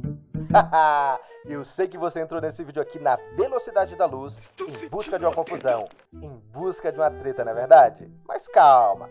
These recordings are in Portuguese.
Eu sei que você entrou nesse vídeo aqui na velocidade da luz, em busca de uma confusão, em busca de uma treta, não é verdade? Mas calma,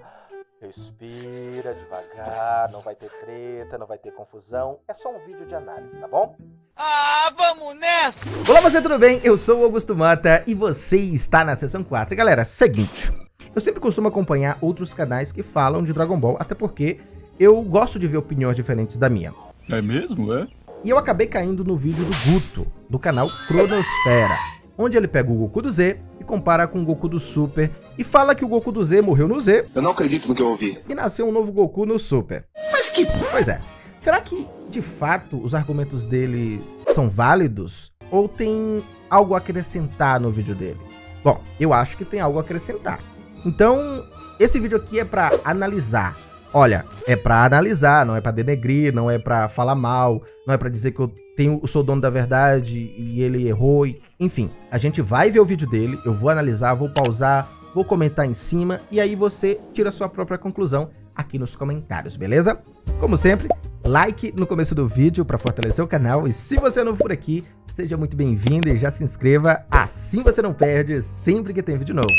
respira devagar, não vai ter treta, não vai ter confusão, é só um vídeo de análise, tá bom? Ah, vamos nessa! Olá, você tudo bem? Eu sou o Augusto Mata e você está na sessão 4. Galera, seguinte, eu sempre costumo acompanhar outros canais que falam de Dragon Ball, até porque eu gosto de ver opiniões diferentes da minha. É mesmo, é? E eu acabei caindo no vídeo do Guto, do canal Cronosfera, onde ele pega o Goku do Z e compara com o Goku do Super e fala que o Goku do Z morreu no Z Eu não acredito no que eu ouvi. e nasceu um novo Goku no Super. Mas que... Pois é, será que de fato os argumentos dele são válidos? Ou tem algo a acrescentar no vídeo dele? Bom, eu acho que tem algo a acrescentar. Então, esse vídeo aqui é para analisar. Olha, é para analisar, não é para denegrir, não é para falar mal, não é para dizer que eu tenho, eu sou dono da verdade e ele errou. e- Enfim, a gente vai ver o vídeo dele, eu vou analisar, vou pausar, vou comentar em cima e aí você tira a sua própria conclusão aqui nos comentários, beleza? Como sempre, like no começo do vídeo para fortalecer o canal e se você não for aqui, seja muito bem-vindo e já se inscreva, assim você não perde sempre que tem vídeo novo.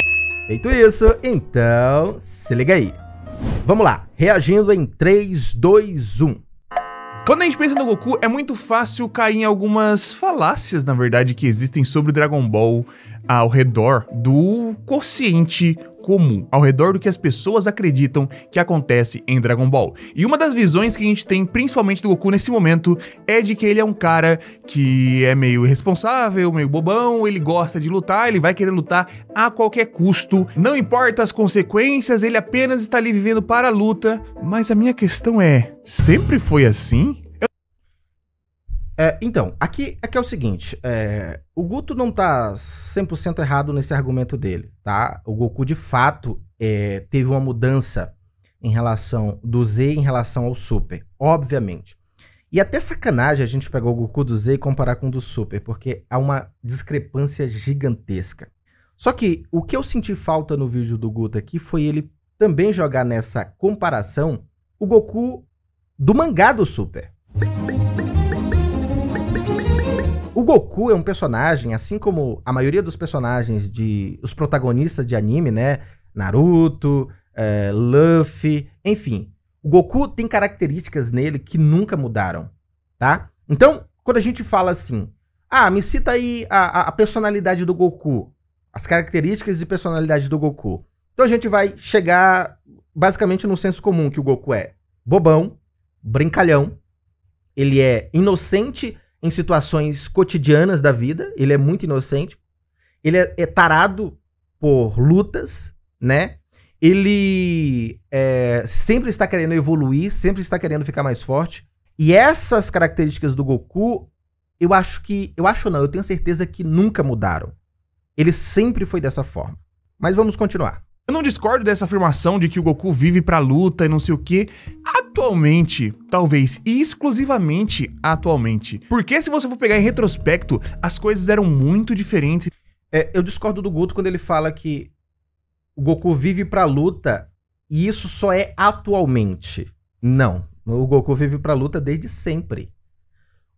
Feito isso, então se liga aí. Vamos lá, reagindo em 3, 2, 1. Quando a gente pensa no Goku, é muito fácil cair em algumas falácias, na verdade, que existem sobre Dragon Ball ao redor do consciente comum, ao redor do que as pessoas acreditam que acontece em Dragon Ball. E uma das visões que a gente tem, principalmente do Goku nesse momento, é de que ele é um cara que é meio irresponsável, meio bobão, ele gosta de lutar, ele vai querer lutar a qualquer custo, não importa as consequências, ele apenas está ali vivendo para a luta. Mas a minha questão é, sempre foi assim? É, então, aqui, aqui é o seguinte, é, o Guto não tá 100% errado nesse argumento dele, tá? O Goku, de fato, é, teve uma mudança em relação do Z em relação ao Super, obviamente. E até sacanagem a gente pegar o Goku do Z e comparar com o do Super, porque há uma discrepância gigantesca. Só que o que eu senti falta no vídeo do Guto aqui foi ele também jogar nessa comparação o Goku do mangá do Super. O Goku é um personagem, assim como a maioria dos personagens de. os protagonistas de anime, né? Naruto, é, Luffy, enfim. O Goku tem características nele que nunca mudaram, tá? Então, quando a gente fala assim, ah, me cita aí a, a- a personalidade do Goku, as características e personalidade do Goku. Então a gente vai chegar basicamente no senso comum que o Goku é bobão, brincalhão, ele é inocente em situações cotidianas da vida, ele é muito inocente, ele é, é tarado por lutas, né? Ele é, sempre está querendo evoluir, sempre está querendo ficar mais forte. E essas características do Goku, eu acho que. Eu acho não, eu tenho certeza que nunca mudaram. Ele sempre foi dessa forma. Mas vamos continuar. Eu não discordo dessa afirmação de que o Goku vive pra luta e não sei o que. Atualmente, talvez, e exclusivamente atualmente. Porque se você for pegar em retrospecto, as coisas eram muito diferentes. É, eu discordo do Guto quando ele fala que o Goku vive pra luta e isso só é atualmente. Não. O Goku vive pra luta desde sempre.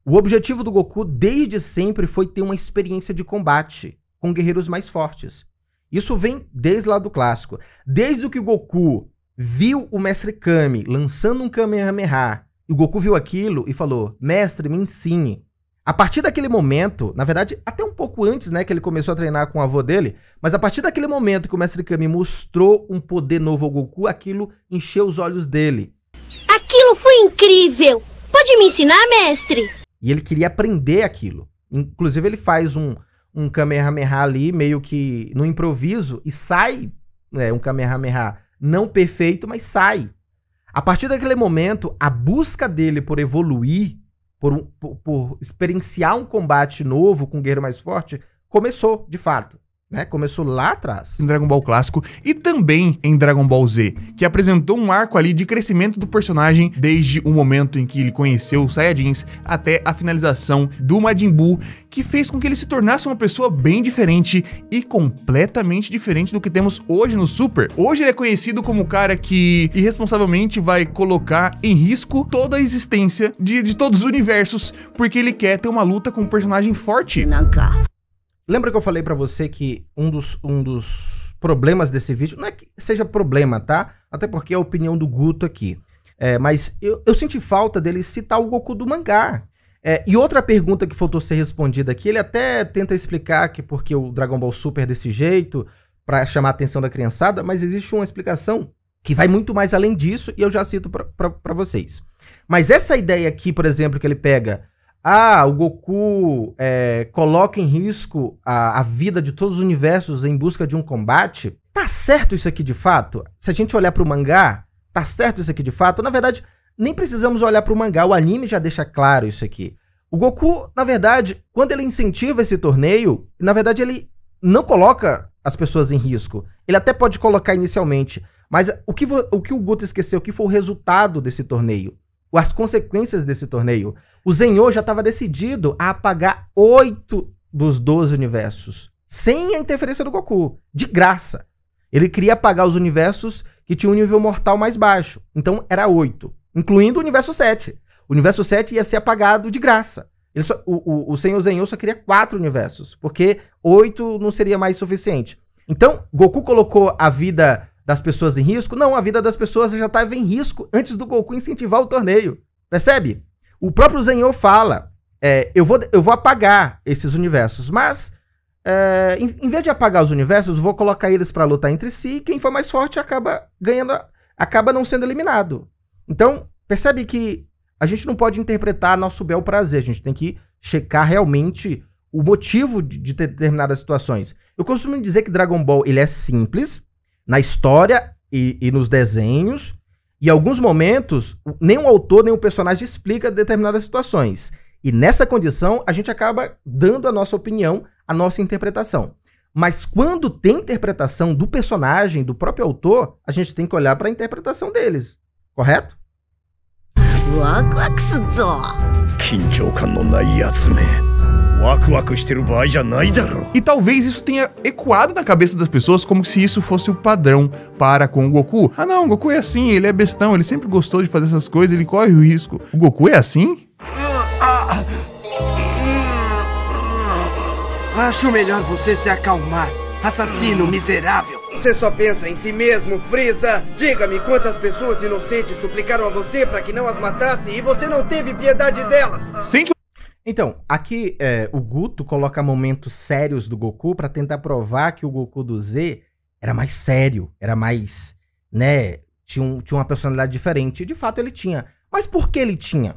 O objetivo do Goku desde sempre foi ter uma experiência de combate com guerreiros mais fortes. Isso vem desde lá do clássico. Desde o que o Goku viu o Mestre Kami lançando um Kamehameha, e o Goku viu aquilo e falou: Mestre, me ensine. A partir daquele momento, na verdade, até um pouco antes, né, que ele começou a treinar com o avô dele, mas a partir daquele momento que o Mestre Kami mostrou um poder novo ao Goku, aquilo encheu os olhos dele. Aquilo foi incrível! Pode me ensinar, mestre? E ele queria aprender aquilo. Inclusive, ele faz um, um Kamehameha ali, meio que no improviso, e sai né, um Kamehameha não perfeito, mas sai. A partir daquele momento, a busca dele por evoluir, por, um- por- por experienciar um combate novo com um guerreiro mais forte, começou, de fato. Né? Começou lá atrás. Em Dragon Ball clássico e também em Dragon Ball Z, que apresentou um arco ali de crescimento do personagem desde o momento em que ele conheceu os Saiyajins até a finalização do Majin Buu, que fez com que ele se tornasse uma pessoa bem diferente e completamente diferente do que temos hoje no Super. Hoje ele é conhecido como o cara que irresponsavelmente vai colocar em risco toda a existência de, de todos os universos, porque ele quer ter uma luta com um personagem forte. Lembra que eu falei pra você que um dos, um dos problemas desse vídeo, não é que seja problema, tá? Até porque é a opinião do Guto aqui. É, mas eu, eu senti falta dele citar o Goku do mangá. É, e outra pergunta que faltou ser respondida aqui, ele até tenta explicar que porque o Dragon Ball Super é desse jeito, pra chamar a atenção da criançada, mas existe uma explicação que vai muito mais além disso e eu já cito pra vocês. Mas essa ideia aqui, por exemplo, que ele pega ah, o Goku é, coloca em risco a, a, vida de todos os universos em busca de um combate. Tá certo isso aqui de fato? Se a gente olhar pro mangá, tá certo isso aqui de fato? Na verdade, nem precisamos olhar pro mangá, o anime já deixa claro isso aqui. O Goku, na verdade, quando ele incentiva esse torneio, na verdade ele não coloca as pessoas em risco. Ele até pode colocar inicialmente, mas o que, o, que o Guto esqueceu que foi o resultado desse torneio as consequências desse torneio. O Zenhou já estava decidido a apagar oito dos 12 universos, sem a interferência do Goku, de graça. Ele queria apagar os universos que tinham um nível mortal mais baixo. Então era oito, incluindo o universo 7. O universo 7 ia ser apagado de graça. Ele só, o, o, o Senhor Zenhou só queria quatro universos, porque oito não seria mais suficiente. Então, Goku colocou a vida das pessoas em risco? Não, a vida das pessoas já estava em risco antes do Goku incentivar o torneio. Percebe? O próprio Zenhou fala: é, eu, vou, eu vou apagar esses universos, mas é, em, em, vez de apagar os universos, vou colocar eles para lutar entre si e quem for mais forte acaba ganhando, acaba não sendo eliminado. Então, percebe que a gente não pode interpretar nosso bel prazer, a gente tem que checar realmente o motivo de, de determinadas situações. Eu costumo dizer que Dragon Ball ele é simples, na história e, e nos desenhos. E em alguns momentos, nem o autor, nem o personagem explica determinadas situações. E nessa condição, a gente acaba dando a nossa opinião, a nossa interpretação. Mas quando tem interpretação do personagem, do próprio autor, a gente tem que olhar para a interpretação deles. Correto? ワ e talvez isso tenha ecoado na cabeça das pessoas como se isso fosse o padrão para com o Goku. Ah não, o Goku é assim, ele é bestão, ele sempre gostou de fazer essas coisas, ele corre o risco. O Goku é assim? Acho melhor você se acalmar, assassino miserável. Você só pensa em si mesmo, Frieza. Diga-me quantas pessoas inocentes suplicaram a você para que não as matasse e você não teve piedade delas. Sente então, aqui é, o Guto coloca momentos sérios do Goku para tentar provar que o Goku do Z era mais sério, era mais, né, tinha, um, tinha uma personalidade diferente. E de fato ele tinha. Mas por que ele tinha?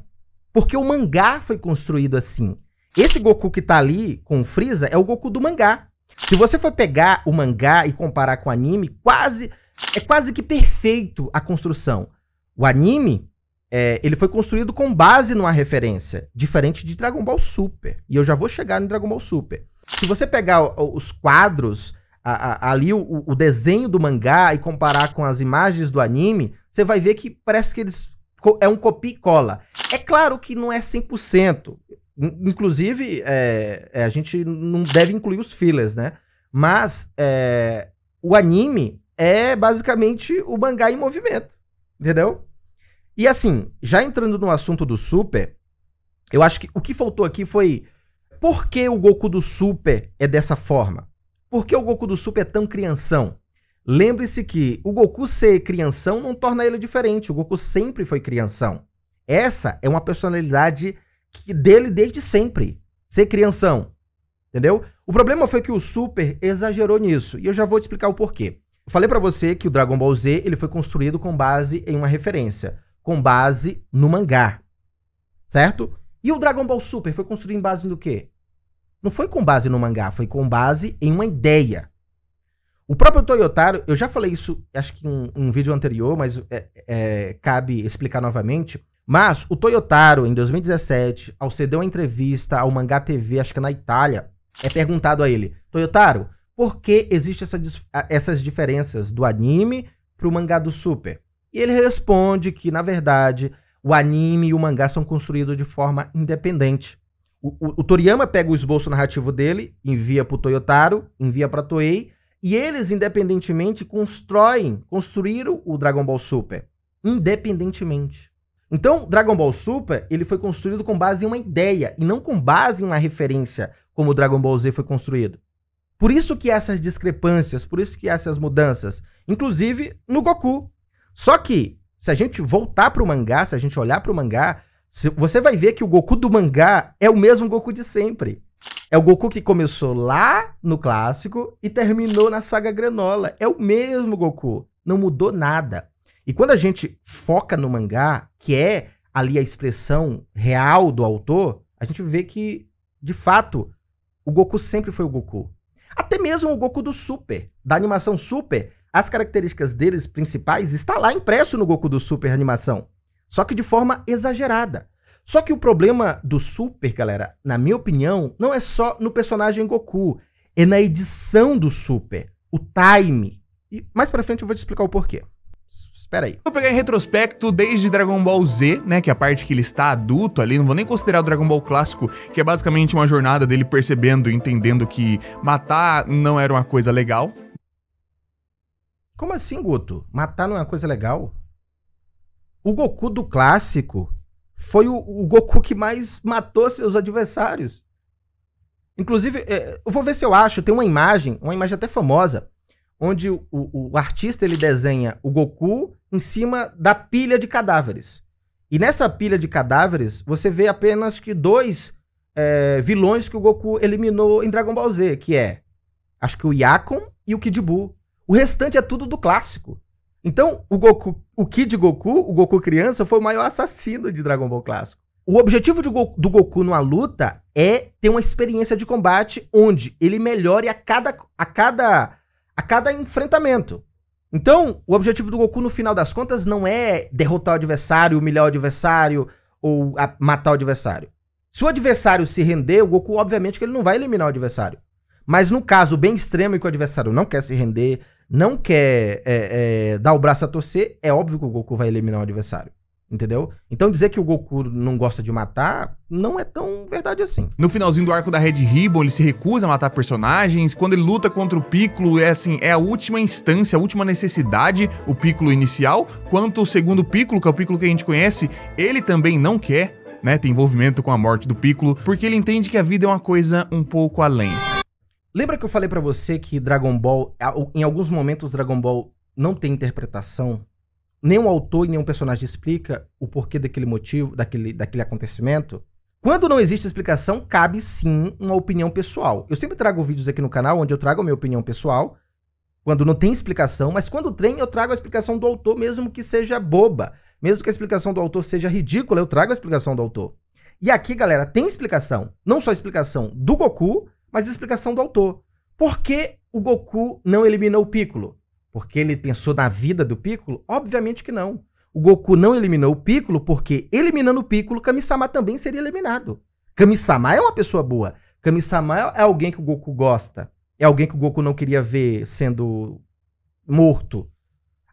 Porque o mangá foi construído assim. Esse Goku que tá ali com o Freeza é o Goku do mangá. Se você for pegar o mangá e comparar com o anime, quase é quase que perfeito a construção. O anime é, ele foi construído com base numa referência, diferente de Dragon Ball Super. E eu já vou chegar no Dragon Ball Super. Se você pegar os quadros, a, a, ali o, o, desenho do mangá e comparar com as imagens do anime, você vai ver que parece que eles é um copia e cola. É claro que não é 100%. Inclusive, é, é, a gente não deve incluir os fillers, né? Mas é, o anime é basicamente o mangá em movimento. Entendeu? E assim, já entrando no assunto do Super, eu acho que o que faltou aqui foi por que o Goku do Super é dessa forma? Por que o Goku do Super é tão crianção? Lembre-se que o Goku ser crianção não torna ele diferente. O Goku sempre foi crianção. Essa é uma personalidade que dele desde sempre. Ser crianção. Entendeu? O problema foi que o Super exagerou nisso. E eu já vou te explicar o porquê. Eu falei para você que o Dragon Ball Z ele foi construído com base em uma referência com base no mangá. Certo? E o Dragon Ball Super foi construído em base no quê? Não foi com base no mangá, foi com base em uma ideia. O próprio Toyotaro, eu já falei isso, acho que em um vídeo anterior, mas é, é, cabe explicar novamente. Mas o Toyotaro, em 2017, ao ceder uma entrevista ao Mangá TV, acho que na Itália, é perguntado a ele: Toyotaro, por que existem essa, essas diferenças do anime pro mangá do Super. E ele responde que, na verdade, o anime e o mangá são construídos de forma independente. O, o, o Toriyama pega o esboço narrativo dele, envia pro Toyotaro, envia pra Toei, e eles, independentemente, constroem, construíram o Dragon Ball Super. Independentemente. Então, Dragon Ball Super, ele foi construído com base em uma ideia, e não com base em uma referência, como o Dragon Ball Z foi construído. Por isso que essas discrepâncias, por isso que essas mudanças, inclusive no Goku. Só que, se a gente voltar pro mangá, se a gente olhar pro mangá, você vai ver que o Goku do mangá é o mesmo Goku de sempre. É o Goku que começou lá no clássico e terminou na saga Granola. É o mesmo Goku. Não mudou nada. E quando a gente foca no mangá, que é ali a expressão real do autor, a gente vê que, de fato, o Goku sempre foi o Goku. Até mesmo o Goku do Super, da animação Super, as características deles principais está lá impresso no Goku do Super animação. Só que de forma exagerada. Só que o problema do Super, galera, na minha opinião, não é só no personagem Goku, é na edição do Super, o time. E mais pra frente eu vou te explicar o porquê. Espera aí. Vou pegar em retrospecto desde Dragon Ball Z, né, que é a parte que ele está adulto ali, não vou nem considerar o Dragon Ball clássico, que é basicamente uma jornada dele percebendo entendendo que matar não era uma coisa legal. Como assim, Guto? Matar não é uma coisa legal? O Goku do clássico foi o, o Goku que mais matou seus adversários. Inclusive, é, eu vou ver se eu acho, tem uma imagem, uma imagem até famosa, onde o, o, o, artista ele desenha o Goku em cima da pilha de cadáveres. E nessa pilha de cadáveres, você vê apenas que dois é, vilões que o Goku eliminou em Dragon Ball Z, que é, acho que o Yakon e o Kid Buu. O restante é tudo do clássico. Então, o Goku, o Kid Goku, o Goku criança, foi o maior assassino de Dragon Ball clássico. O objetivo do Goku numa luta é ter uma experiência de combate onde ele melhore a cada, a cada, a cada enfrentamento. Então, o objetivo do Goku no final das contas não é derrotar o adversário, humilhar o adversário ou matar o adversário. Se o adversário se render, o Goku obviamente que ele não vai eliminar o adversário. Mas no caso bem extremo em que o adversário não quer se render, não quer é, é, dar o braço a torcer, é óbvio que o Goku vai eliminar o adversário. Entendeu? Então dizer que o Goku não gosta de matar não é tão verdade assim. No finalzinho do arco da Red Ribbon, ele se recusa a matar personagens. Quando ele luta contra o Piccolo, é assim, é a última instância, a última necessidade, o Piccolo inicial. Quanto o segundo Piccolo, que é o Piccolo que a gente conhece, ele também não quer, né, ter envolvimento com a morte do Piccolo, porque ele entende que a vida é uma coisa um pouco além. Lembra que eu falei para você que Dragon Ball, em alguns momentos Dragon Ball não tem interpretação? Nenhum autor e nenhum personagem explica o porquê daquele motivo, daquele, daquele acontecimento? Quando não existe explicação, cabe sim uma opinião pessoal. Eu sempre trago vídeos aqui no canal onde eu trago a minha opinião pessoal, quando não tem explicação, mas quando tem, eu trago a explicação do autor, mesmo que seja boba. Mesmo que a explicação do autor seja ridícula, eu trago a explicação do autor. E aqui, galera, tem explicação. Não só explicação do Goku, mas explicação do autor. Por que o Goku não eliminou o Piccolo? Porque ele pensou na vida do Piccolo? Obviamente que não. O Goku não eliminou o Piccolo porque, eliminando o Piccolo, Kami-sama também seria eliminado. Kami-sama é uma pessoa boa. Kami-sama é alguém que o Goku gosta. É alguém que o Goku não queria ver sendo morto.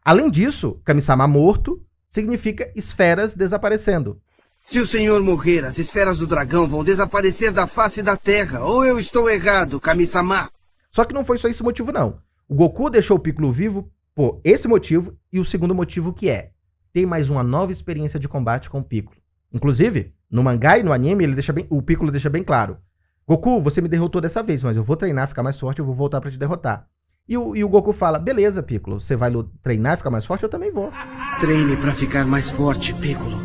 Além disso, Kami-sama morto significa esferas desaparecendo. Se o senhor morrer, as esferas do dragão vão desaparecer da face da Terra. Ou eu estou errado, Kami-sama? Só que não foi só esse motivo, não. O Goku deixou o Piccolo vivo por esse motivo e o segundo motivo que é ter mais uma nova experiência de combate com o Piccolo. Inclusive, no mangá e no anime, ele deixa bem, o Piccolo deixa bem claro. Goku, você me derrotou dessa vez, mas eu vou treinar, ficar mais forte, eu vou voltar para te derrotar. E o, e o, Goku fala: beleza, Piccolo, você vai treinar e ficar mais forte? Eu também vou. Treine para ficar mais forte, Piccolo.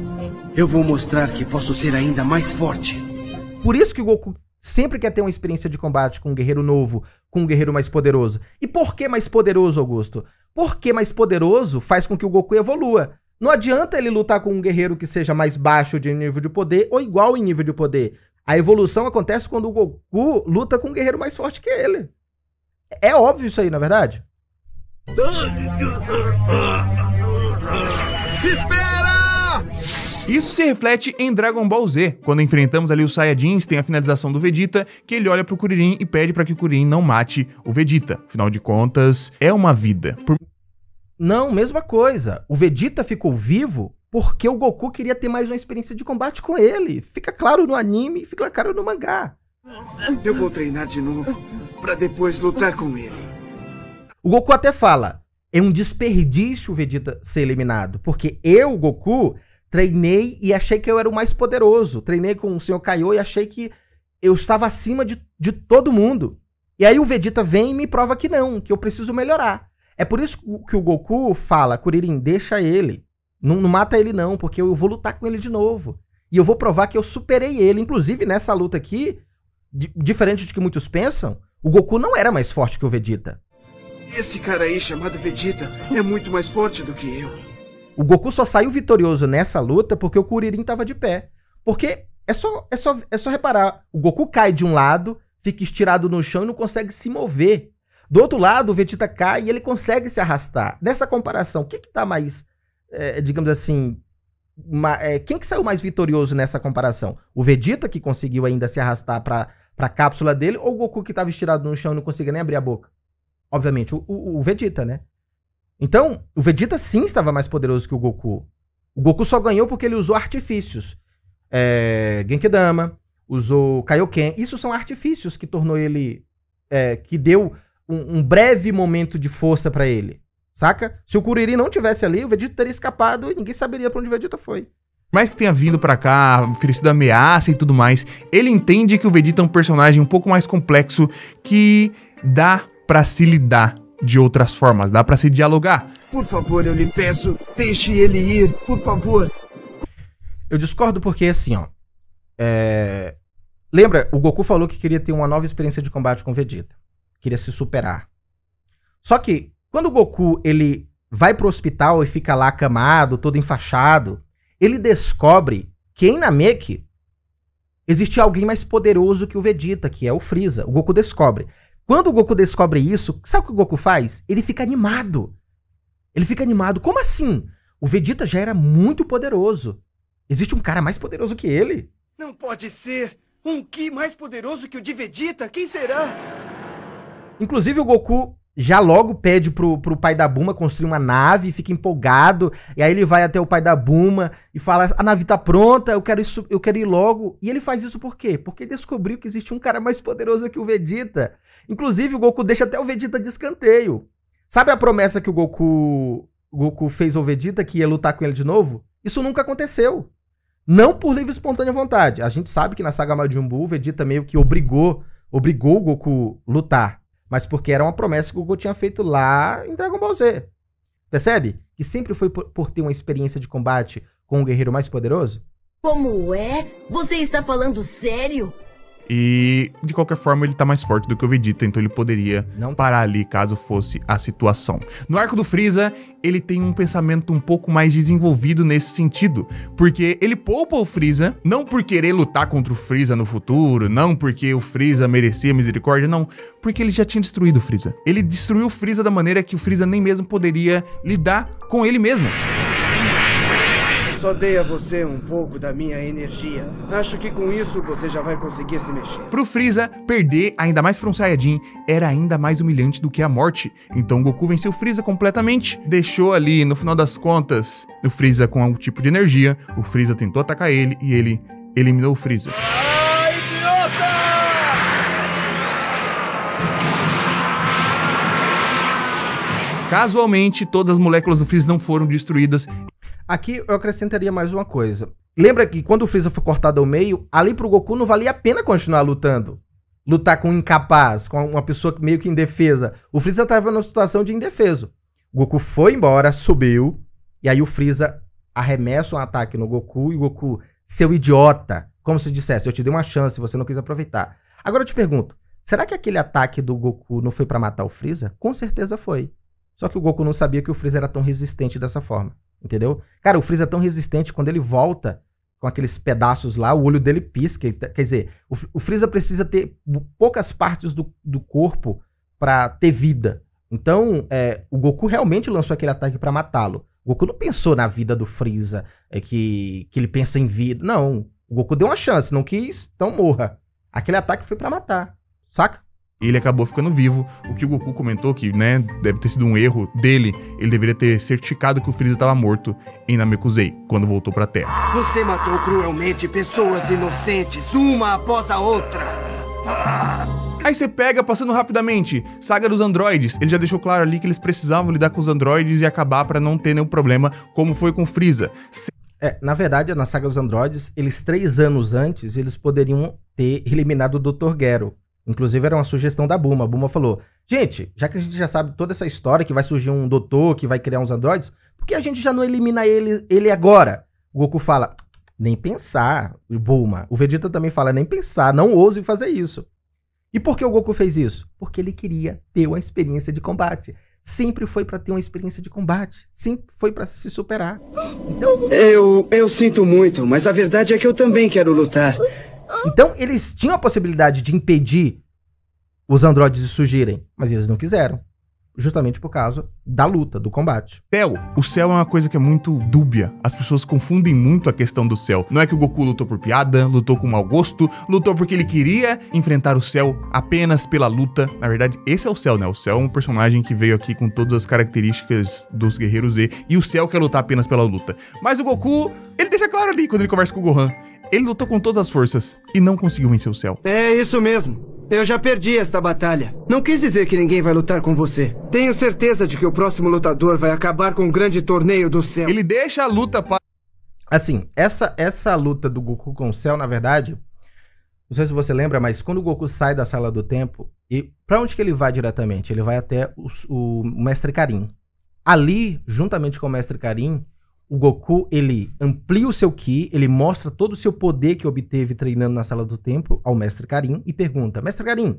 Eu vou mostrar que posso ser ainda mais forte. Por isso que o Goku sempre quer ter uma experiência de combate com um guerreiro novo, com um guerreiro mais poderoso. E por que mais poderoso, Augusto? Porque mais poderoso faz com que o Goku evolua. Não adianta ele lutar com um guerreiro que seja mais baixo de nível de poder ou igual em nível de poder. A evolução acontece quando o Goku luta com um guerreiro mais forte que ele. É óbvio isso aí, na é verdade? Espera! Isso se reflete em Dragon Ball Z, quando enfrentamos ali os Saiyajins, tem a finalização do Vegeta, que ele olha pro Kuririn e pede para que o Kuririn não mate o Vegeta. Afinal de contas, é uma vida. Por... Não, mesma coisa. O Vegeta ficou vivo porque o Goku queria ter mais uma experiência de combate com ele. Fica claro no anime, fica claro no mangá. Eu vou treinar de novo para depois lutar com ele. O Goku até fala: é um desperdício o Vegeta ser eliminado, porque eu, Goku, treinei e achei que eu era o mais poderoso. Treinei com o Sr. Kaiô e achei que eu estava acima de, de todo mundo. E aí o Vegeta vem e me prova que não, que eu preciso melhorar. É por isso que o Goku fala, Kuririn, deixa ele. Não, não, mata ele não, porque eu vou lutar com ele de novo. E eu vou provar que eu superei ele. Inclusive, nessa luta aqui, diferente de que muitos pensam, o Goku não era mais forte que o Vegeta. Esse cara aí chamado Vegeta é muito mais forte do que eu. O Goku só saiu vitorioso nessa luta porque o Kuririn tava de pé. Porque é só, é só, é só reparar, o Goku cai de um lado, fica estirado no chão e não consegue se mover. Do outro lado, o Vegeta cai e ele consegue se arrastar. Nessa comparação, o que que tá mais, é, digamos assim, uma, é, quem que saiu mais vitorioso nessa comparação? O Vegeta, que conseguiu ainda se arrastar pra, pra cápsula dele, ou o Goku que tava estirado no chão e não conseguia nem abrir a boca? Obviamente, o, o, o Vegeta, né? Então, o Vegeta sim estava mais poderoso que o Goku. O Goku só ganhou porque ele usou artifícios. É, Genkidama, usou Kaioken. Isso são artifícios que tornou ele. É, que deu um, um, breve momento de força para ele. Saca? Se o Kuririn não tivesse ali, o Vegeta teria escapado e ninguém saberia pra onde o Vegeta foi. Mais que tenha vindo para cá, oferecido ameaça e tudo mais, ele entende que o Vegeta é um personagem um pouco mais complexo que dá para se lidar de outras formas, dá para se dialogar. Por favor, eu lhe peço, deixe ele ir, por favor. Eu discordo porque assim, ó. É... Lembra, o Goku falou que queria ter uma nova experiência de combate com Vegeta. Queria se superar. Só que, quando o Goku ele vai pro hospital e fica lá acamado, todo enfaixado, ele descobre que em Namek existia alguém mais poderoso que o Vegeta, que é o Freeza. O Goku descobre. Quando o Goku descobre isso, sabe o que o Goku faz? Ele fica animado. Ele fica animado. Como assim? O Vegeta já era muito poderoso. Existe um cara mais poderoso que ele? Não pode ser! Um Ki mais poderoso que o de Vegeta? Quem será? Inclusive o Goku já logo pede pro, pro pai da Buma construir uma nave, fica empolgado, e aí ele vai até o pai da Buma e fala: a nave tá pronta, eu quero, isso, eu quero ir logo. E ele faz isso por quê? Porque descobriu que existe um cara mais poderoso que o Vegeta. Inclusive, o Goku deixa até o Vegeta de escanteio. Sabe a promessa que o Goku, o Goku fez ao Vegeta que ia lutar com ele de novo? Isso nunca aconteceu. Não por livre e espontânea vontade. A gente sabe que na saga Majin Buu, o Vegeta meio que obrigou, obrigou o Goku lutar. Mas porque era uma promessa que o Goku tinha feito lá em Dragon Ball Z. Percebe? Que sempre foi por, por ter uma experiência de combate com um guerreiro mais poderoso? Como é? Você está falando sério? E de qualquer forma ele tá mais forte do que o Vegeta, então ele poderia não parar ali caso fosse a situação. No arco do Freeza, ele tem um pensamento um pouco mais desenvolvido nesse sentido, porque ele poupa o Freeza, não por querer lutar contra o Freeza no futuro, não porque o Freeza merecia misericórdia, não, porque ele já tinha destruído o Freeza. Ele destruiu o Freeza da maneira que o Freeza nem mesmo poderia lidar com ele mesmo só dei a você um pouco da minha energia. Acho que com isso você já vai conseguir se mexer. Pro Freeza, perder, ainda mais pra um Saiyajin, era ainda mais humilhante do que a morte. Então Goku venceu o Freeza completamente, deixou ali, no final das contas, o Freeza com algum tipo de energia, o Freeza tentou atacar ele e ele eliminou o Freeza. Casualmente, todas as moléculas do Freeza não foram destruídas Aqui eu acrescentaria mais uma coisa. Lembra que quando o Freeza foi cortado ao meio, ali pro Goku não valia a pena continuar lutando. Lutar com um incapaz, com uma pessoa meio que indefesa. O Freeza tava numa situação de indefeso. O Goku foi embora, subiu, e aí o Freeza arremessa um ataque no Goku e o Goku, seu idiota, como se dissesse, eu te dei uma chance, você não quis aproveitar. Agora eu te pergunto, será que aquele ataque do Goku não foi para matar o Freeza? Com certeza foi. Só que o Goku não sabia que o Freeza era tão resistente dessa forma. Entendeu? Cara, o Freeza é tão resistente quando ele volta com aqueles pedaços lá, o olho dele pisca. Tá, quer dizer, o, o Freeza precisa ter poucas partes do, do corpo para ter vida. Então, é, o Goku realmente lançou aquele ataque para matá-lo. O Goku não pensou na vida do Freeza, é que, que ele pensa em vida. Não. O Goku deu uma chance, não quis, então morra. Aquele ataque foi para matar. Saca? Ele acabou ficando vivo. O que o Goku comentou que, né, deve ter sido um erro dele. Ele deveria ter certificado que o Freeza estava morto em Namekusei, quando voltou pra Terra. Você matou cruelmente pessoas inocentes, uma após a outra. Aí você pega, passando rapidamente, saga dos androides. Ele já deixou claro ali que eles precisavam lidar com os androides e acabar para não ter nenhum problema, como foi com Freeza. É, na verdade, na saga dos androides, eles três anos antes, eles poderiam ter eliminado o Dr. Gero. Inclusive, era uma sugestão da Buma. A Buma falou: gente, já que a gente já sabe toda essa história, que vai surgir um doutor que vai criar uns androides, por que a gente já não elimina ele, ele agora? O Goku fala: nem pensar, Buma. O Vegeta também fala: nem pensar, não ouse fazer isso. E por que o Goku fez isso? Porque ele queria ter uma experiência de combate. Sempre foi para ter uma experiência de combate. Sempre foi para se superar. Então... Eu, eu sinto muito, mas a verdade é que eu também quero lutar. Então, eles tinham a possibilidade de impedir os androides de surgirem, mas eles não quiseram. Justamente por causa da luta, do combate. Céu. O céu é uma coisa que é muito dúbia. As pessoas confundem muito a questão do céu. Não é que o Goku lutou por piada, lutou com mau gosto, lutou porque ele queria enfrentar o céu apenas pela luta. Na verdade, esse é o céu, né? O céu é um personagem que veio aqui com todas as características dos guerreiros Z. E o céu quer lutar apenas pela luta. Mas o Goku, ele deixa claro ali quando ele conversa com o Gohan. Ele lutou com todas as forças e não conseguiu vencer o céu. É isso mesmo. Eu já perdi esta batalha. Não quis dizer que ninguém vai lutar com você. Tenho certeza de que o próximo lutador vai acabar com o um grande torneio do céu. Ele deixa a luta para. Assim, essa, essa luta do Goku com o céu, na verdade. Não sei se você lembra, mas quando o Goku sai da sala do tempo, e para onde que ele vai diretamente? Ele vai até o, o Mestre Karim. Ali, juntamente com o Mestre Karim, o Goku, ele amplia o seu Ki, ele mostra todo o seu poder que obteve treinando na Sala do Tempo ao Mestre Karim e pergunta, Mestre Karim,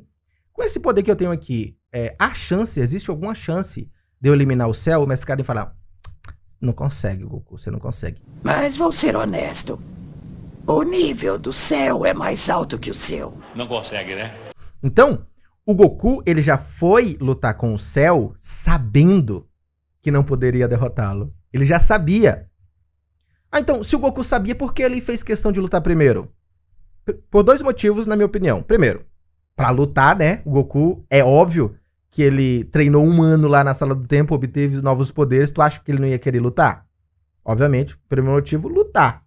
com esse poder que eu tenho aqui, é, há chance, existe alguma chance de eu eliminar o céu? O Mestre Karim fala, não consegue, Goku, você não consegue. Mas vou ser honesto, o nível do céu é mais alto que o seu. Não consegue, né? Então, o Goku, ele já foi lutar com o céu sabendo que não poderia derrotá-lo. Ele já sabia. Ah, então, se o Goku sabia, por que ele fez questão de lutar primeiro? Por dois motivos, na minha opinião. Primeiro, para lutar, né? O Goku, é óbvio que ele treinou um ano lá na sala do tempo, obteve novos poderes. Tu acha que ele não ia querer lutar? Obviamente, primeiro motivo, lutar.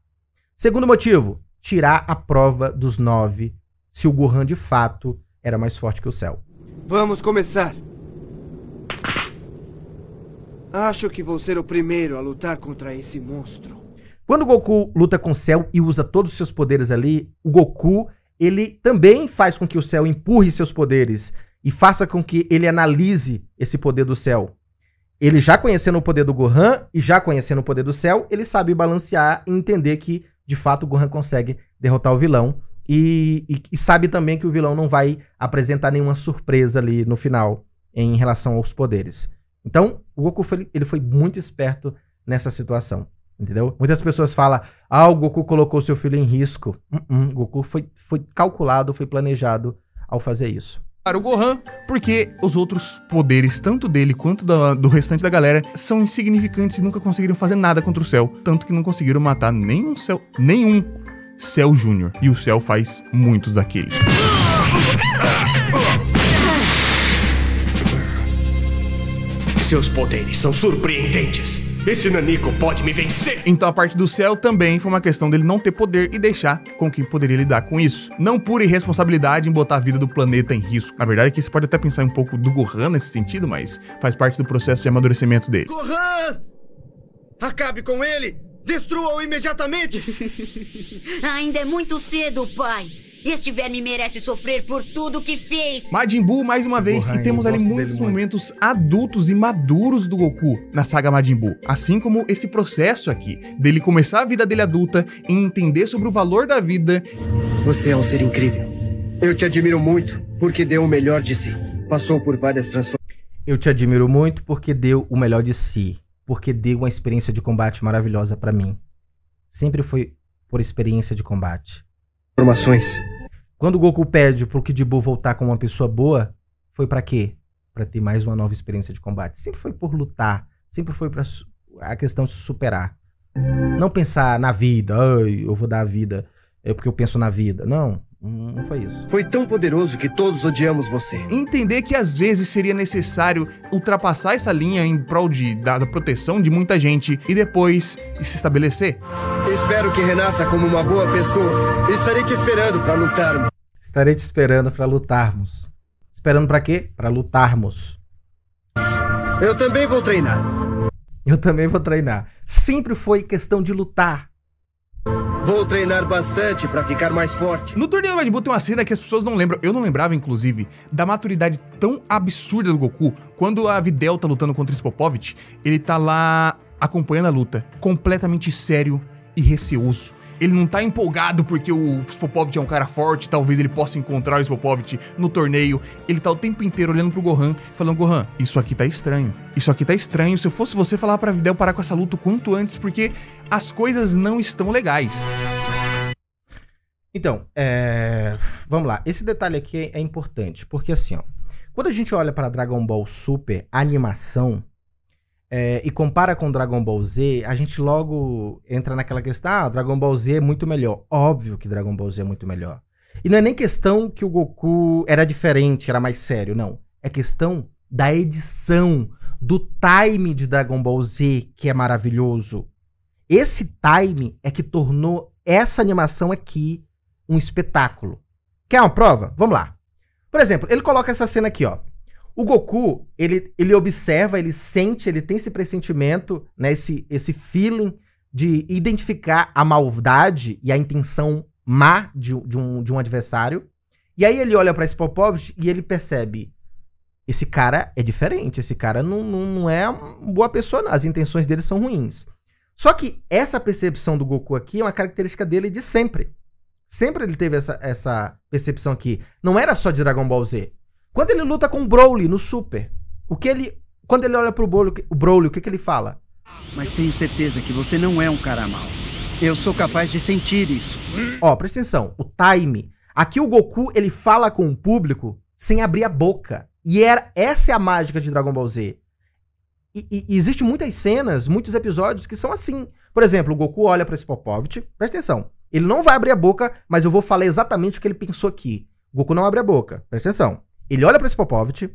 Segundo motivo, tirar a prova dos nove se o Gohan de fato era mais forte que o céu. Vamos começar. Acho que vou ser o primeiro a lutar contra esse monstro. Quando o Goku luta com o Cell e usa todos os seus poderes ali, o Goku, ele também faz com que o Cell empurre seus poderes e faça com que ele analise esse poder do Cell. Ele já conhecendo o poder do Gohan e já conhecendo o poder do Cell, ele sabe balancear e entender que, de fato, o Gohan consegue derrotar o vilão. E, e, e sabe também que o vilão não vai apresentar nenhuma surpresa ali no final em relação aos poderes. Então, o Goku foi, ele foi muito esperto nessa situação. Entendeu? Muitas pessoas falam, ah, o Goku colocou seu filho em risco. Uh -uh, Goku foi, foi calculado, foi planejado ao fazer isso. Para o Gohan, porque os outros poderes, tanto dele quanto do, do restante da galera, são insignificantes e nunca conseguiram fazer nada contra o Cell. Tanto que não conseguiram matar nenhum Cell, nenhum Cell Júnior. E o Cell faz muitos daqueles. Seus poderes são surpreendentes. Esse Nanico pode me vencer. Então a parte do céu também foi uma questão dele não ter poder e deixar com quem poderia lidar com isso. Não pura irresponsabilidade em botar a vida do planeta em risco. Na verdade, aqui você pode até pensar um pouco do Gohan nesse sentido, mas faz parte do processo de amadurecimento dele. Gohan! Acabe com ele! Destrua-o imediatamente! Ainda é muito cedo, pai. Este verme merece sofrer por tudo que fez. Majin Buu, mais uma Esse vez, Gohan, e temos ali muitos dele muito. momentos adultos e maduros do Goku na saga Majin Buu. Assim como esse processo aqui, dele começar a vida dele adulta e entender sobre o valor da vida. Você é um ser incrível. Eu te admiro muito porque deu o melhor de si. Passou por várias Eu te admiro muito porque deu o melhor de si. Porque deu uma experiência de combate maravilhosa pra mim. Sempre foi por experiência de combate. transformações. Quando o Goku pede pro Kid Buu voltar como uma pessoa boa, foi pra quê? Pra ter mais uma nova experiência de combate. Sempre foi por lutar, sempre foi su- a questão de se superar. Não pensar na vida, eu vou dar a vida, é porque eu penso na vida. Não, não foi isso. Foi tão poderoso que todos odiamos você. Entender que às vezes seria necessário ultrapassar essa linha em prol de, da, da proteção de muita gente e depois se estabelecer. Espero que renasça como uma boa pessoa. Estarei te esperando para lutarmos. Estarei te esperando para lutarmos. Esperando para quê? Para lutarmos. Eu também vou treinar. Eu também vou treinar. Sempre foi questão de lutar. Vou treinar bastante para ficar mais forte. No torneio Red Bull tem uma cena que as pessoas não lembram, eu não lembrava inclusive, da maturidade tão absurda do Goku. Quando a Videl tá lutando contra Spopovich, ele tá lá acompanhando a luta, completamente sério e receoso. Ele não tá empolgado porque o Spopovich é um cara forte, talvez ele possa encontrar o Spopovich no torneio. Ele tá o tempo inteiro olhando pro Gohan, falando: Gohan, isso aqui tá estranho. Isso aqui tá estranho. Se eu fosse você, falar pra Videl parar com essa luta o quanto antes, porque as coisas não estão legais. Então, é... vamos lá. Esse detalhe aqui é importante, porque assim, ó, quando a gente olha para Dragon Ball Super, a animação, é, e compara com Dragon Ball Z, a gente logo entra naquela questão: ah, Dragon Ball Z é muito melhor. Óbvio que Dragon Ball Z é muito melhor. E não é nem questão que o Goku era diferente, era mais sério, não. É questão da edição, do time de Dragon Ball Z, que é maravilhoso. Esse time é que tornou essa animação aqui um espetáculo. Quer uma prova? Vamos lá. Por exemplo, ele coloca essa cena aqui, ó. O Goku, ele, ele observa, ele sente, ele tem esse pressentimento, né, esse, esse feeling de identificar a maldade e a intenção má de, de, um, de um adversário. E aí ele olha pra esse Popovich e ele percebe: esse cara é diferente, esse cara não, não, não é uma boa pessoa, não. as intenções dele são ruins. Só que essa percepção do Goku aqui é uma característica dele de sempre. Sempre ele teve essa, essa percepção aqui. Não era só de Dragon Ball Z. Quando ele luta com o Broly no Super, o que ele. Quando ele olha pro Broly, o Broly, o que, que ele fala? Mas tenho certeza que você não é um cara mau. Eu sou capaz de sentir isso. Ó, presta atenção. O time. Aqui o Goku, ele fala com o público sem abrir a boca. E era, essa é a mágica de Dragon Ball Z. E, e, e existe muitas cenas, muitos episódios que são assim. Por exemplo, o Goku olha pra esse Popovich. Presta atenção. Ele não vai abrir a boca, mas eu vou falar exatamente o que ele pensou aqui. O Goku não abre a boca. Presta atenção. Ele olha pra esse Popovich,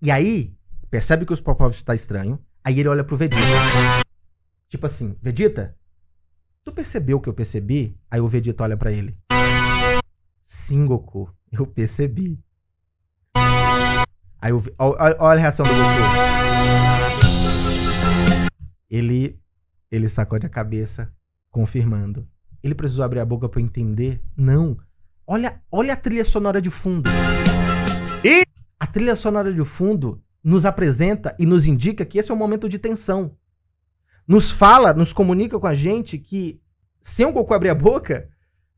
e aí percebe que o Popovich tá estranho, aí ele olha pro Vegeta. Tipo assim, Vegeta, tu percebeu o que eu percebi? Aí o Vegeta olha para ele. Sim, Goku, eu percebi. Aí o, olha, olha a reação do Goku. Ele, ele sacode a cabeça, confirmando. Ele precisou abrir a boca para entender? Não. Olha, olha a trilha sonora de fundo. A trilha sonora de fundo nos apresenta e nos indica que esse é um momento de tensão. Nos fala, nos comunica com a gente que sem o Goku abrir a boca,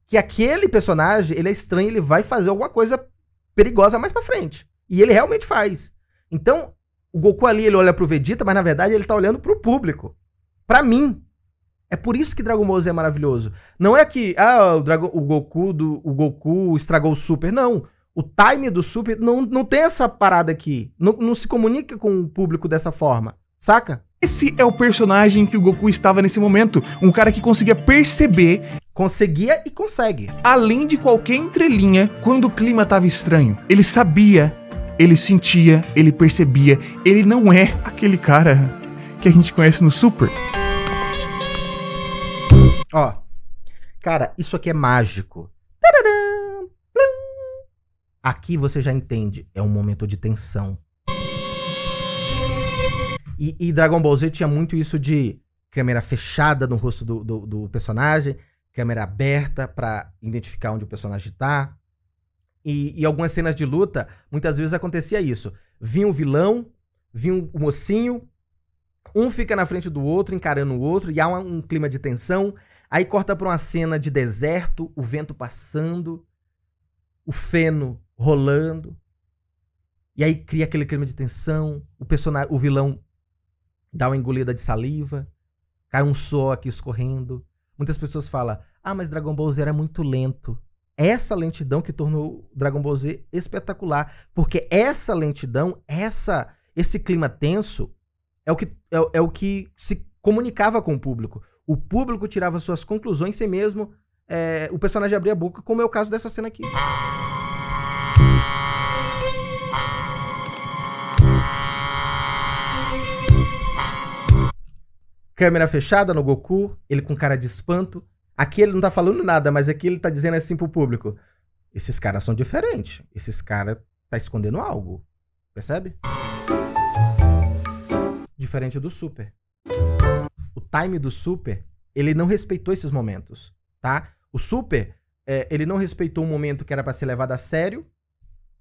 que aquele personagem, ele é estranho, ele vai fazer alguma coisa perigosa mais para frente. E ele realmente faz. Então, o Goku ali, ele olha pro Vegeta, mas na verdade ele tá olhando pro público. Para mim. É por isso que Dragon Ball Z é maravilhoso. Não é que, ah, o, Dragon, o Goku do o Goku estragou o Super. Não o time do Super não, não tem essa parada aqui. Não, não se comunica com o público dessa forma. Saca? Esse é o personagem que o Goku estava nesse momento. Um cara que conseguia perceber. Conseguia e consegue. Além de qualquer entrelinha, quando o clima estava estranho. Ele sabia, ele sentia, ele percebia. Ele não é aquele cara que a gente conhece no Super. Ó, cara, isso aqui é mágico. Tararam! Aqui você já entende, é um momento de tensão. E, e Dragon Ball Z tinha muito isso de câmera fechada no rosto do, do, do personagem, câmera aberta para identificar onde o personagem tá. E, e, algumas cenas de luta, muitas vezes acontecia isso. Vinha o vilão, vinha o mocinho, um fica na frente do outro, encarando o outro, e há um, um clima de tensão. Aí corta pra uma cena de deserto, o vento passando, o feno rolando. E aí cria aquele clima de tensão, o personagem, o vilão dá uma engolida de saliva, cai um suor aqui escorrendo. Muitas pessoas falam: "Ah, mas Dragon Ball Z era muito lento". Essa lentidão que tornou Dragon Ball Z espetacular, porque essa lentidão, essa esse clima tenso é o que é, é o que se comunicava com o público. O público tirava suas conclusões sem mesmo é, o personagem abrir a boca, como é o caso dessa cena aqui. Câmera fechada no Goku, ele com cara de espanto. Aqui ele não tá falando nada, mas aqui ele tá dizendo assim pro público: esses caras são diferentes. Esses caras tá escondendo algo. Percebe? Diferente do Super. O time do Super, ele não respeitou esses momentos, tá? O Super, é, ele não respeitou um momento que era para ser levado a sério.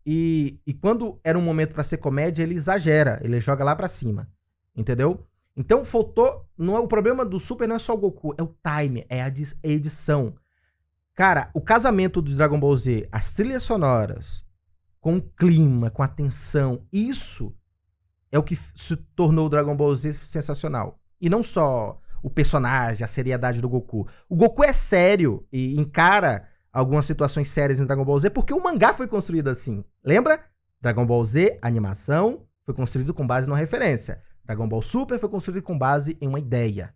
E, e quando era um momento para ser comédia, ele exagera, ele joga lá para cima. Entendeu? Então faltou. Não é o problema do Super não é só o Goku, é o time, é a edição. Cara, o casamento do Dragon Ball Z, as trilhas sonoras, com o clima, com a tensão, isso é o que se tornou o Dragon Ball Z sensacional. E não só o personagem, a seriedade do Goku. O Goku é sério e encara algumas situações sérias em Dragon Ball Z porque o mangá foi construído assim. Lembra? Dragon Ball Z, animação, foi construído com base numa referência. Dragon Ball Super foi construído com base em uma ideia.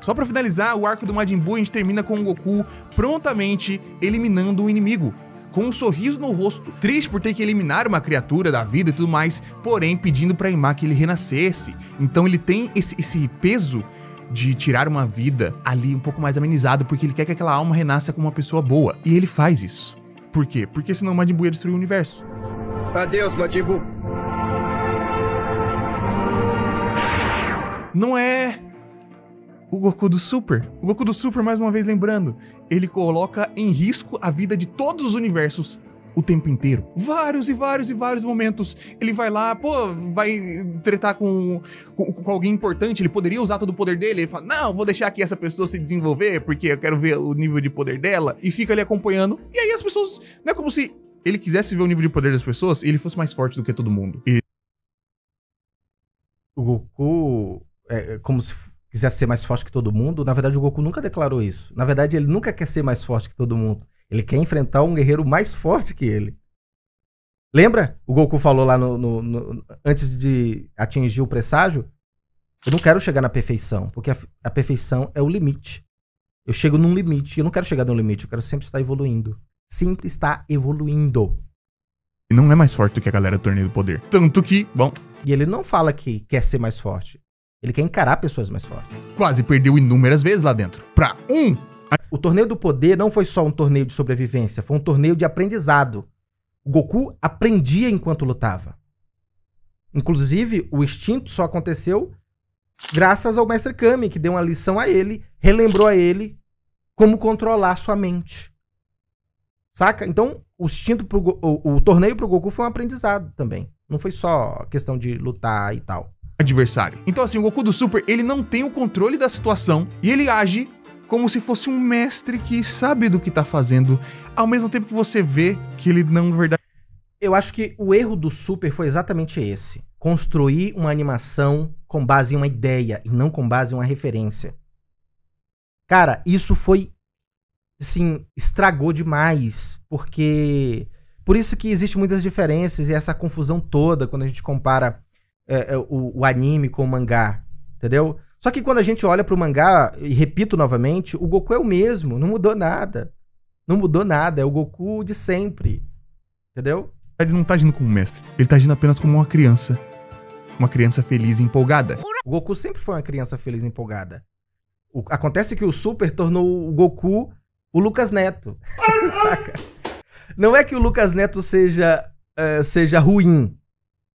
Só para finalizar, o arco do Majin Buu a gente termina com o Goku prontamente eliminando o inimigo com um sorriso no rosto, triste por ter que eliminar uma criatura da vida e tudo mais, porém pedindo para Imar que ele renascesse. Então ele tem esse, esse peso de tirar uma vida ali um pouco mais amenizado, porque ele quer que aquela alma renasça como uma pessoa boa. E ele faz isso. Por quê? Porque senão Majin Buu ia destruir o universo. Adeus, Majin Buu. Não é o Goku do Super. O Goku do Super, mais uma vez lembrando, ele coloca em risco a vida de todos os universos o tempo inteiro. Vários e vários e vários momentos. Ele vai lá, pô, vai tretar com, com, com, alguém importante. Ele poderia usar todo o poder dele. Ele fala: Não, vou deixar aqui essa pessoa se desenvolver, porque eu quero ver o nível de poder dela. E fica ali acompanhando. E aí as pessoas. Não é como se ele quisesse ver o nível de poder das pessoas e ele fosse mais forte do que todo mundo. E... O Goku. É, é como se quisesse ser mais forte que todo mundo, na verdade o Goku nunca declarou isso. Na verdade, ele nunca quer ser mais forte que todo mundo. Ele quer enfrentar um guerreiro mais forte que ele. Lembra? O Goku falou lá no, no, no antes de atingir o presságio. Eu não quero chegar na perfeição, porque a, a perfeição é o limite. Eu chego num limite. Eu não quero chegar num limite, eu quero sempre estar evoluindo. Sempre estar evoluindo. E não é mais forte do que a galera do Torneio do Poder. Tanto que, bom. E ele não fala que quer ser mais forte. Ele quer encarar pessoas mais fortes. Quase perdeu inúmeras vezes lá dentro. Pra um. O torneio do poder não foi só um torneio de sobrevivência, foi um torneio de aprendizado. O Goku aprendia enquanto lutava. Inclusive, o instinto só aconteceu graças ao Mestre Kami, que deu uma lição a ele, relembrou a ele como controlar sua mente. Saca? Então, o instinto pro, o, o torneio pro Goku foi um aprendizado também. Não foi só questão de lutar e tal adversário. Então assim, o Goku do Super, ele não tem o controle da situação e ele age como se fosse um mestre que sabe do que tá fazendo, ao mesmo tempo que você vê que ele não, na verdade... Eu acho que o erro do Super foi exatamente esse. Construir uma animação com base em uma ideia e não com base em uma referência. Cara, isso foi assim, estragou demais, porque por isso que existe muitas diferenças e essa confusão toda quando a gente compara é, é, o, o, anime com o mangá, entendeu? Só que quando a gente olha pro mangá, e repito novamente, o Goku é o mesmo, não mudou nada. Não mudou nada, é o Goku de sempre. Entendeu? Ele não tá agindo como mestre, ele tá agindo apenas como uma criança. Uma criança feliz e empolgada. O Goku sempre foi uma criança feliz e empolgada. O, acontece que o Super tornou o Goku o Lucas Neto. Saca? Não é que o Lucas Neto seja, uh, seja ruim.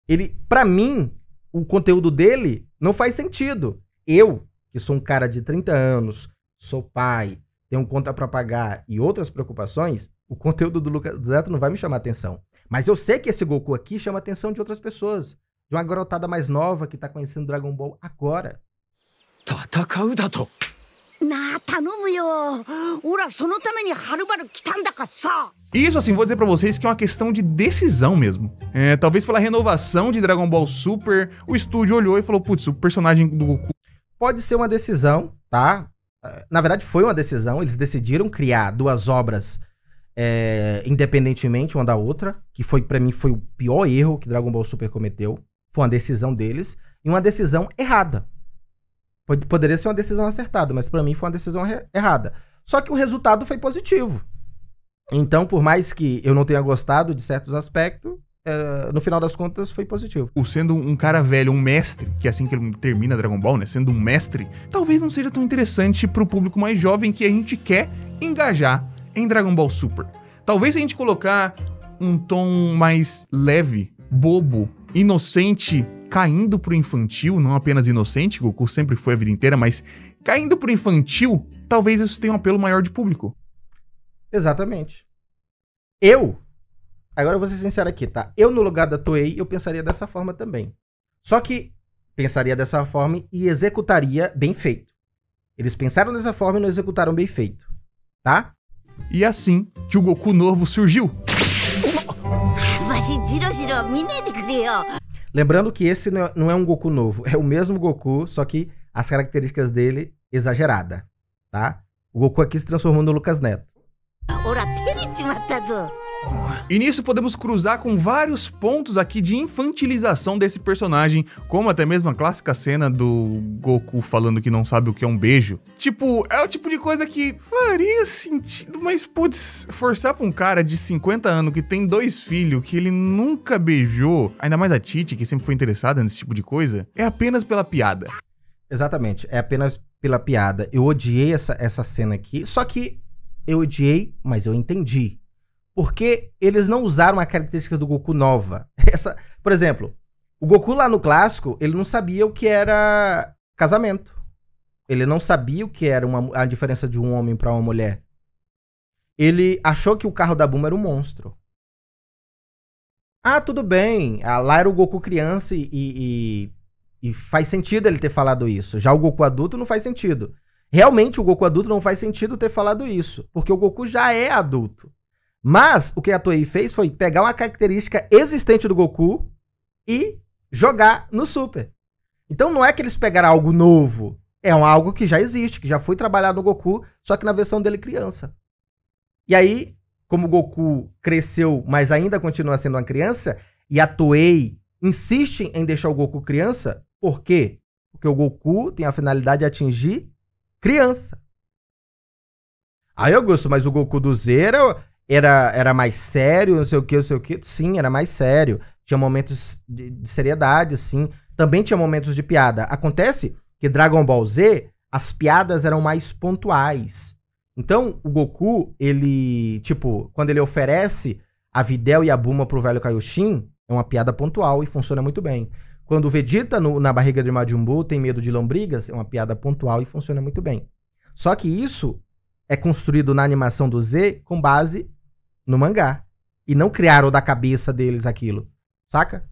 Ele, para mim, o conteúdo dele não faz sentido eu, que sou um cara de 30 anos, sou pai, tenho conta para pagar e outras preocupações, o conteúdo do Lucas Neto não vai me chamar atenção. Mas eu sei que esse Goku aqui chama atenção de outras pessoas. De uma garotada mais nova que tá conhecendo Dragon Ball agora. Isso, assim, vou dizer pra vocês que é uma questão de decisão mesmo. É, talvez pela renovação de Dragon Ball Super, o estúdio olhou e falou: putz, o personagem do Goku Pode ser uma decisão, tá? Na verdade, foi uma decisão. Eles decidiram criar duas obras é, independentemente uma da outra, que foi para mim foi o pior erro que Dragon Ball Super cometeu. Foi uma decisão deles e uma decisão errada. Pod- Poderia ser uma decisão acertada, mas pra mim foi uma decisão erra- errada. Só que o resultado foi positivo. Então, por mais que eu não tenha gostado de certos aspectos, é, no final das contas foi positivo. O sendo um cara velho, um mestre, que é assim que ele termina Dragon Ball, né? Sendo um mestre, talvez não seja tão interessante pro público mais jovem que a gente quer engajar em Dragon Ball Super. Talvez se a gente colocar um tom mais leve, bobo, inocente, caindo pro infantil, não apenas inocente, Goku sempre foi a vida inteira, mas caindo pro infantil, talvez isso tenha um apelo maior de público. Exatamente. Eu, Agora eu vou ser sincero aqui, tá? Eu, no lugar da Toei, eu pensaria dessa forma também. Só que pensaria dessa forma e executaria bem feito. Eles pensaram dessa forma e não executaram bem feito, tá? E assim que o Goku novo surgiu. Lembrando que esse é, não é um Goku novo, é o mesmo Goku, só que as características dele exagerada, tá? O Goku aqui se transformou no Lucas Neto. E nisso podemos cruzar com vários pontos aqui de infantilização desse personagem, como até mesmo a clássica cena do Goku falando que não sabe o que é um beijo. Tipo, é o tipo de coisa que faria sentido, mas putz, forçar pra um cara de 50 anos que tem dois filhos que ele nunca beijou, ainda mais a Titi, que sempre foi interessada nesse tipo de coisa, é apenas pela piada. Exatamente, é apenas pela piada. Eu odiei essa, essa cena aqui, só que eu odiei, mas eu entendi porque eles não usaram a característica do Goku nova. Essa, por exemplo, o Goku lá no clássico, ele não sabia o que era casamento. Ele não sabia o que era uma, a diferença de um homem pra uma mulher. Ele achou que o carro da Bulma era um monstro. Ah, tudo bem. Ah, lá era o Goku criança e, e, e faz sentido ele ter falado isso. Já o Goku adulto não faz sentido. Realmente o Goku adulto não faz sentido ter falado isso, porque o Goku já é adulto. Mas o que a Toei fez foi pegar uma característica existente do Goku e jogar no Super. Então não é que eles pegaram algo novo, é um algo que já existe, que já foi trabalhado no Goku, só que na versão dele criança. E aí, como o Goku cresceu, mas ainda continua sendo uma criança, e a Toei insiste em deixar o Goku criança, por quê? Porque o Goku tem a finalidade de atingir criança. Aí eu gosto, mas o Goku do Zero era, era mais sério, não sei o que, não sei o que. Sim, era mais sério. Tinha momentos de, de seriedade, sim. Também tinha momentos de piada. Acontece que Dragon Ball Z, as piadas eram mais pontuais. Então, o Goku, ele, tipo, quando ele oferece a Videl e a Buma pro velho Kaioshin, é uma piada pontual e funciona muito bem. Quando o Vegeta no- na barriga de Majin Buu tem medo de lombrigas, é uma piada pontual e funciona muito bem. Só que isso é construído na animação do Z com base no mangá. E não criaram da cabeça deles aquilo. Saca?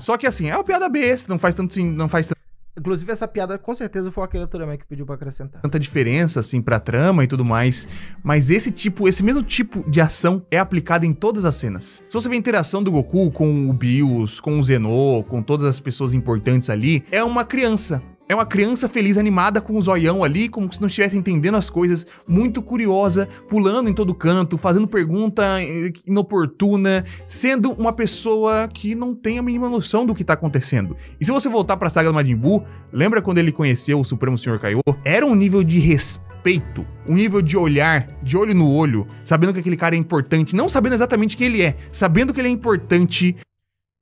Só que assim, é uma piada besta, não faz tanto sim, não faz tanto... Inclusive, essa piada com certeza foi aquele Toriyama que pediu para acrescentar. Tanta diferença, assim, pra trama e tudo mais. Mas esse tipo, esse mesmo tipo de ação é aplicado em todas as cenas. Se você vê a interação do Goku com o Bills, com o Zeno, com todas as pessoas importantes ali, é uma criança. É uma criança feliz, animada, com o zoião ali, como se não estivesse entendendo as coisas, muito curiosa, pulando em todo canto, fazendo pergunta inoportuna, sendo uma pessoa que não tem a mínima noção do que tá acontecendo. E se você voltar pra saga do Majin Buu, lembra quando ele conheceu o Supremo Senhor Kaiô? Era um nível de respeito, um nível de olhar, de olho no olho, sabendo que aquele cara é importante, não sabendo exatamente quem ele é, sabendo que ele é importante.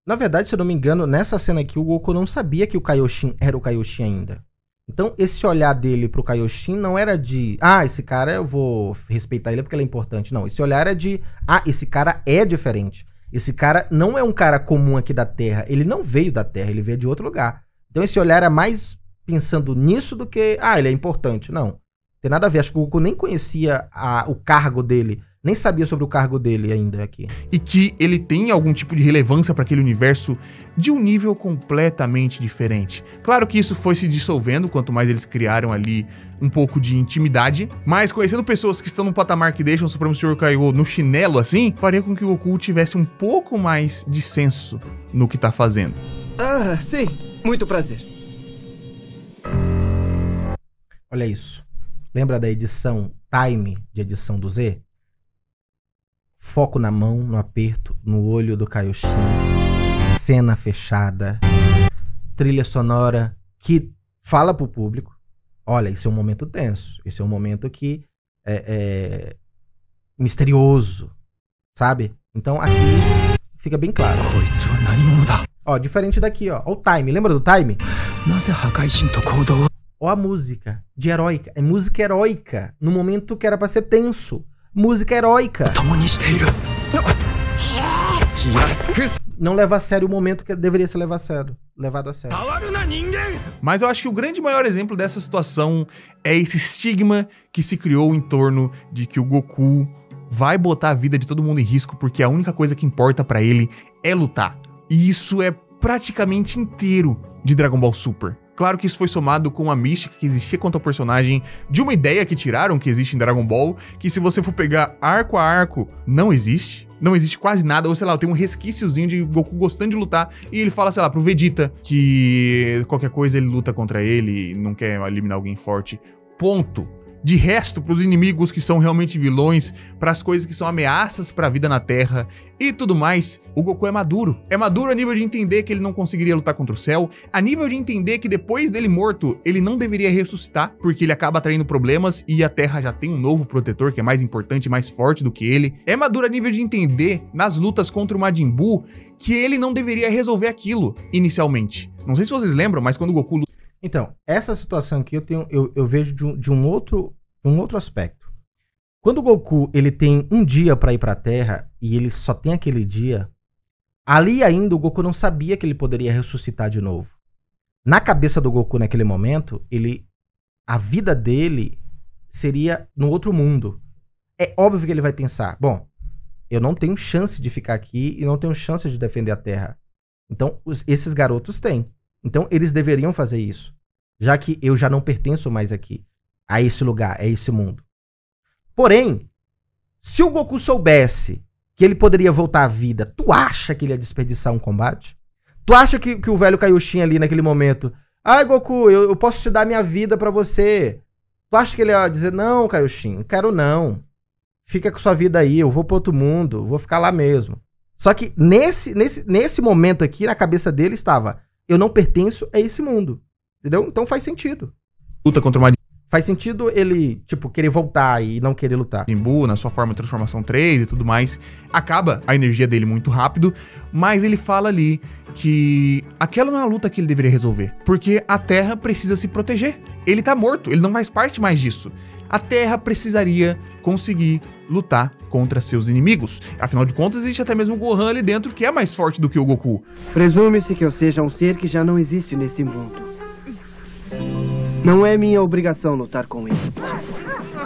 Na verdade, se eu não me engano, nessa cena aqui, o Goku não sabia que o Kaioshin era o Kaioshin ainda. Então, esse olhar dele pro Kaioshin não era de, ah, esse cara eu vou respeitar ele porque ele é importante. Não, esse olhar era de, ah, esse cara é diferente. Esse cara não é um cara comum aqui da Terra. Ele não veio da Terra, ele veio de outro lugar. Então, esse olhar era mais pensando nisso do que, ah, ele é importante. Não. Tem nada a ver. Acho que o Goku nem conhecia a- o cargo dele. Nem sabia sobre o cargo dele ainda aqui. e que ele tem algum tipo de relevância para aquele universo de um nível completamente diferente. Claro que isso foi se dissolvendo quanto mais eles criaram ali um pouco de intimidade, mas conhecendo pessoas que estão num patamar que deixam o Supremo Senhor Kaiô no chinelo assim, faria com que o Goku tivesse um pouco mais de senso no que tá fazendo. Ah, sim. Muito prazer. Olha isso. Lembra da edição Time de edição do Z? Foco na mão, no aperto, no olho do Kaioshin. Cena fechada. Trilha sonora que fala pro público. Olha, isso é um momento tenso. Esse é um momento que é, é misterioso, sabe? Então aqui fica bem claro. Ó, diferente daqui, ó. Ó o time. Lembra do time? Ó a música de heróica. É música heróica. No momento que era pra ser tenso. Música heróica. Não leva a sério o momento que deveria ser levado a sério. Levado a sério. Mas eu acho que o grande maior exemplo dessa situação é esse estigma que se criou em torno de que o Goku vai botar a vida de todo mundo em risco porque a única coisa que importa pra ele é lutar. E isso é praticamente inteiro de Dragon Ball Super. Claro que isso foi somado com a mística que existia quanto ao personagem de uma ideia que tiraram que existe em Dragon Ball, que se você for pegar arco a arco, não existe. Não existe quase nada, ou sei lá, tem um resquíciozinho de Goku gostando de lutar, e ele fala, sei lá, pro Vegeta que qualquer coisa ele luta contra ele, não quer eliminar alguém forte. Ponto de resto para os inimigos que são realmente vilões, para as coisas que são ameaças para a vida na Terra e tudo mais, o Goku é maduro. É maduro a nível de entender que ele não conseguiria lutar contra o céu, a nível de entender que depois dele morto, ele não deveria ressuscitar, porque ele acaba atraindo problemas e a Terra já tem um novo protetor que é mais importante, mais forte do que ele. É maduro a nível de entender nas lutas contra o Majin Buu que ele não deveria resolver aquilo inicialmente. Não sei se vocês lembram, mas quando o Goku então, essa situação aqui eu, tenho, eu, eu vejo de um, de um, outro, um outro aspecto. Quando o Goku ele tem um dia para ir para a Terra e ele só tem aquele dia, ali ainda o Goku não sabia que ele poderia ressuscitar de novo. Na cabeça do Goku naquele momento, ele a vida dele seria no outro mundo. É óbvio que ele vai pensar, bom, eu não tenho chance de ficar aqui e não tenho chance de defender a Terra. Então, os, esses garotos têm. Então, eles deveriam fazer isso já que eu já não pertenço mais aqui, a esse lugar, a esse mundo. Porém, se o Goku soubesse que ele poderia voltar à vida, tu acha que ele ia desperdiçar um combate? Tu acha que, que o velho Kaioshin ali naquele momento, ai Goku, eu, eu posso te dar minha vida para você. Tu acha que ele ia dizer, não, Kaioshin, quero não. Fica com sua vida aí, eu vou pro outro mundo, vou ficar lá mesmo. Só que nesse, nesse, nesse momento aqui, na cabeça dele estava, eu não pertenço a esse mundo. Entendeu? Então faz sentido. Luta contra uma Faz sentido ele, tipo, querer voltar e não querer lutar. Jimbu, na sua forma de transformação 3 e tudo mais, acaba a energia dele muito rápido, mas ele fala ali que aquela não é a luta que ele deveria resolver, porque a Terra precisa se proteger. Ele tá morto, ele não faz parte mais disso. A Terra precisaria conseguir lutar contra seus inimigos. Afinal de contas, existe até mesmo o Gohan ali dentro que é mais forte do que o Goku. Presume-se que eu seja um ser que já não existe nesse mundo. Não é minha obrigação lutar com ele.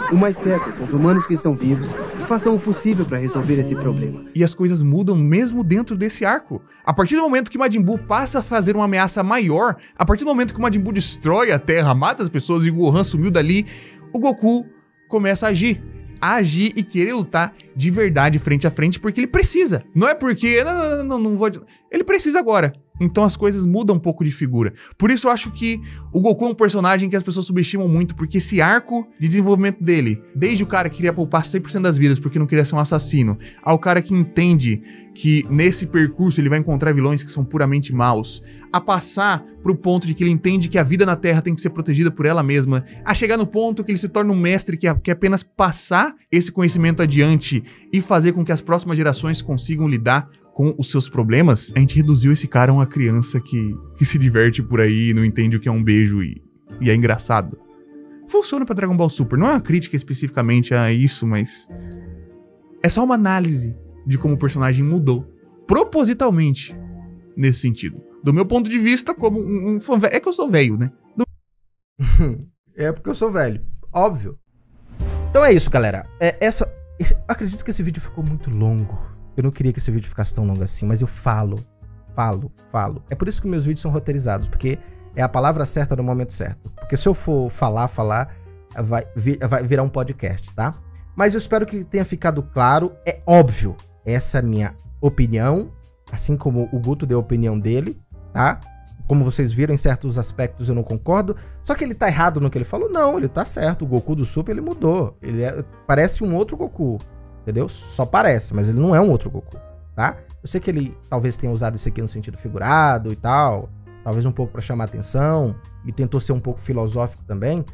O mais certo é que os humanos que estão vivos façam o possível para resolver esse problema. E as coisas mudam mesmo dentro desse arco. A partir do momento que Majin Buu passa a fazer uma ameaça maior, a partir do momento que o Majin Buu destrói a Terra, mata as pessoas e o Gohan sumiu dali, o Goku começa a agir. A agir e querer lutar de verdade frente a frente porque ele precisa. Não é porque, não, não, não, não vou. Ele precisa agora. Então as coisas mudam um pouco de figura. Por isso eu acho que o Goku é um personagem que as pessoas subestimam muito, porque esse arco de desenvolvimento dele, desde o cara que queria poupar 100% das vidas porque não queria ser um assassino, ao cara que entende que nesse percurso ele vai encontrar vilões que são puramente maus, a passar pro ponto de que ele entende que a vida na Terra tem que ser protegida por ela mesma, a chegar no ponto que ele se torna um mestre que quer apenas passar esse conhecimento adiante e fazer com que as próximas gerações consigam lidar com os seus problemas, a gente reduziu esse cara a uma criança que, que se diverte por aí, não entende o que é um beijo e, e é engraçado. Funciona para Dragon Ball Super. Não é uma crítica especificamente a isso, mas. É só uma análise de como o personagem mudou. Propositalmente. Nesse sentido. Do meu ponto de vista, como um, um fã velho. É que eu sou velho, né? Do... é porque eu sou velho. Óbvio. Então é isso, galera. É, essa. Acredito que esse vídeo ficou muito longo. Eu não queria que esse vídeo ficasse tão longo assim, mas eu falo, falo, falo. É por isso que meus vídeos são roteirizados, porque é a palavra certa no momento certo. Porque se eu for falar, falar, vai, vai virar um podcast, tá? Mas eu espero que tenha ficado claro. É óbvio, essa é a minha opinião, assim como o Guto deu a opinião dele, tá? como vocês viram, em certos aspectos eu não concordo. Só que ele tá errado no que ele falou? Não, ele tá certo. O Goku do Super ele mudou. Ele é, parece um outro Goku. Entendeu? Só parece, mas ele não é um outro Goku, tá? Eu sei que ele talvez tenha usado isso aqui no sentido figurado e tal. Talvez um pouco para chamar atenção. E tentou ser um pouco filosófico também.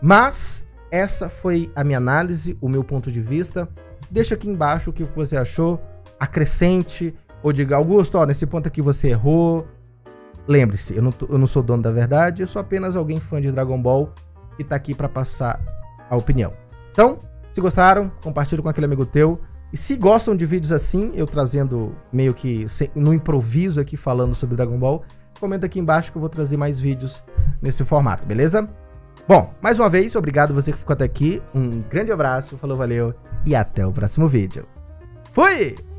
Mas essa foi a minha análise, o meu ponto de vista. Deixa aqui embaixo o que você achou. Acrescente ou diga, Augusto, ó, nesse ponto aqui você errou. Lembre-se, eu, não eu não sou dono da verdade, eu sou apenas alguém fã de Dragon Ball que tá aqui para passar a opinião. Então, se gostaram, compartilhe com aquele amigo teu. E se gostam de vídeos assim, eu trazendo meio que no improviso aqui falando sobre Dragon Ball, comenta aqui embaixo que eu vou trazer mais vídeos nesse formato, beleza? Bom, mais uma vez, obrigado você que ficou até aqui. Um grande abraço, falou, valeu e até o próximo vídeo. Fui!